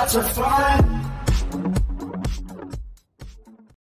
about to fly.